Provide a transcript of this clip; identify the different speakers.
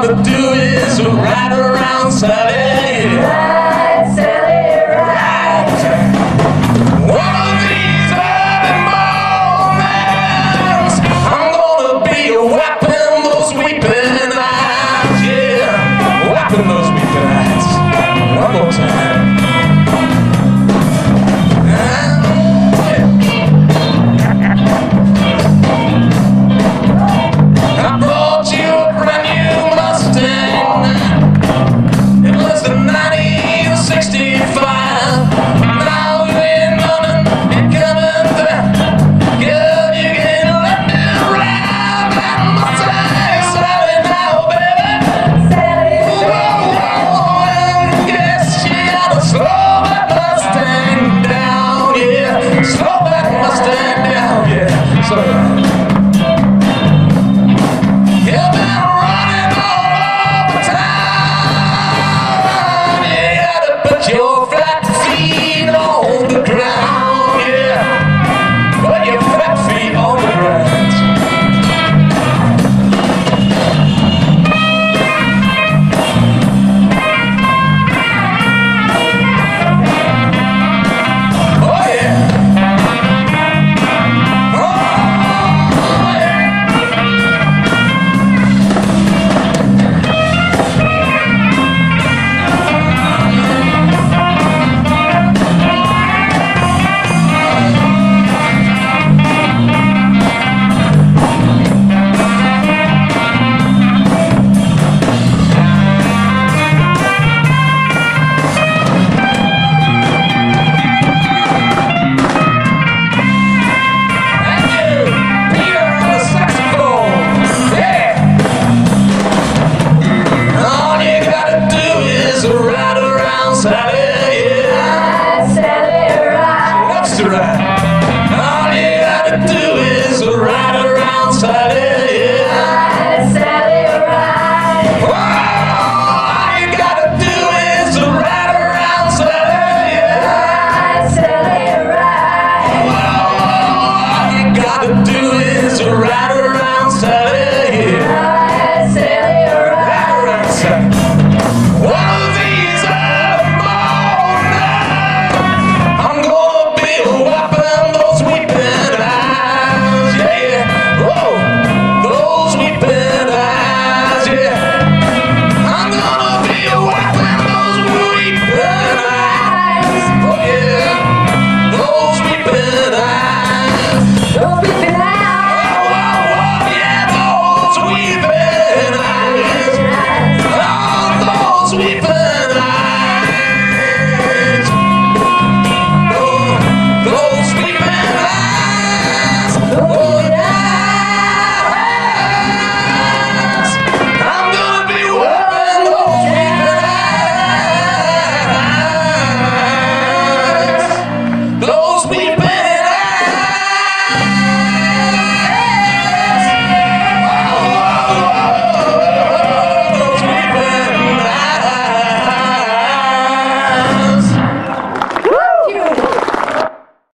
Speaker 1: all to do is ride around, Sally.
Speaker 2: Ride,